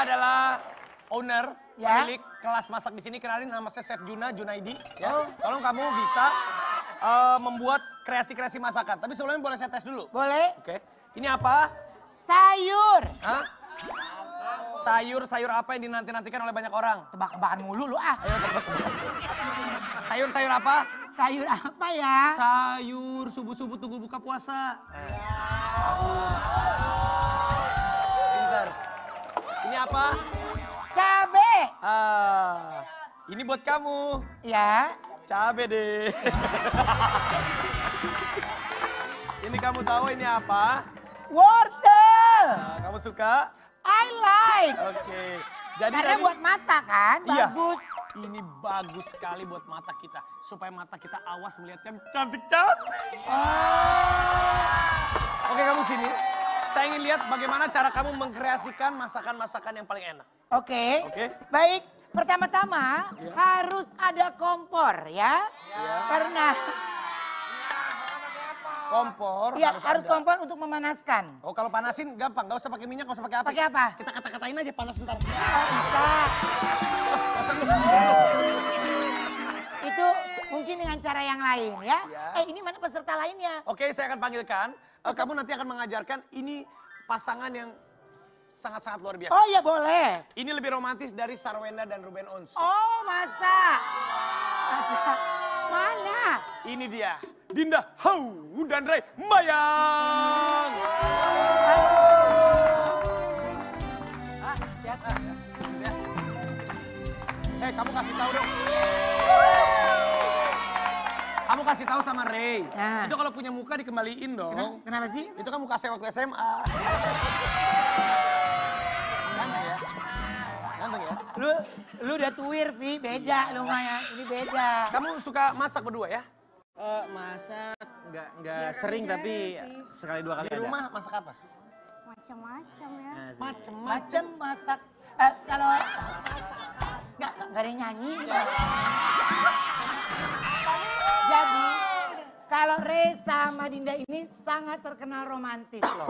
Saya adalah owner, Ya. pemilik kelas masak di sini. Kenalin nama saya Chef Juna Junaidi. Ya. Oh. Tolong kamu bisa eh, membuat kreasi-kreasi masakan. Tapi sebelumnya boleh saya tes dulu. Boleh? Oke. Ini apa? Sayur. Hah? Sayur-sayur apa yang dinanti-nantikan oleh banyak orang? Tebak-tebakan mulu lu ah. Ayo. Sayur-sayur apa? Sayur apa ya? Sayur subuh-subuh tunggu buka puasa. Pintar. Apa? Cabe. Ah, ini buat kamu. Ya. Cabe deh. ini kamu tahu ini apa? Wortel. Ah, kamu suka? I like. Oke. Jadi Karena dari- buat mata kan, Iya. bagus. Ini bagus sekali buat mata kita. Supaya mata kita awas melihat yang cantik-cantik. Oh. Oke kamu sini. Saya ingin lihat bagaimana cara kamu mengkreasikan masakan-masakan yang paling enak. Oke. Oke. Baik. Pertama-tama Iya. harus ada kompor ya. Iya. Karena Kompor ya harus, harus ada. kompor untuk memanaskan. Oh kalau panasin gampang, nggak usah pakai minyak, nggak usah pakai api. Pakai apa? Kita kata-katain aja panas sebentar. Oh, bisa. Itu mungkin dengan cara yang lain ya. Iya. Eh ini mana peserta lainnya? Oke, saya akan panggilkan. Eh, kamu nanti akan mengajarkan ini pasangan yang sangat-sangat luar biasa. Oh ya boleh. Ini lebih romantis dari Sarwenda dan Ruben Ons. Oh masa? Masa? Mana? Ini dia, Dinda Hau dan Ray Mayang. Ah. Eh, kamu kasih tahu dong. Kamu kasih tahu sama Ray. Nah. Itu kalau punya muka dikembaliin dong. Kenapa, kenapa sih? Itu kan muka saya waktu SMA. Ganteng ya? Ganteng ya? Lu lu udah tuir, Vi. Beda lumayan. Ini beda. Kamu suka masak berdua ya? Eh, masak nggak nggak sering tapi sekali dua kali Di ada. rumah masak apa sih? macam-macam ya. Nah, sih. Macem-macem. Macem masak. Eh, kalau nggak nggak ada yang nyanyi. Jadi Ray sama Dinda ini sangat terkenal romantis loh.